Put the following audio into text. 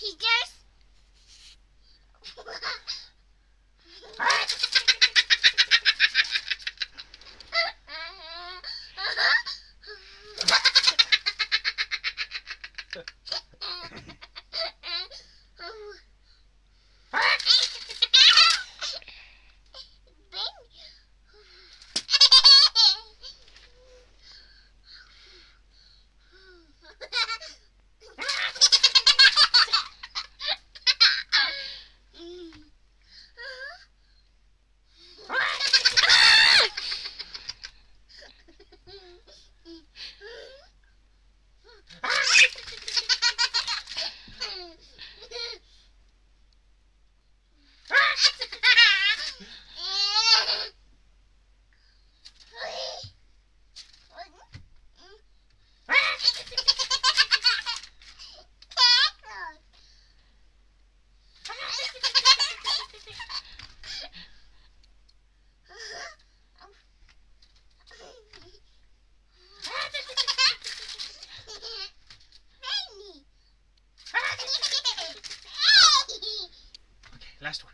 He gets last one.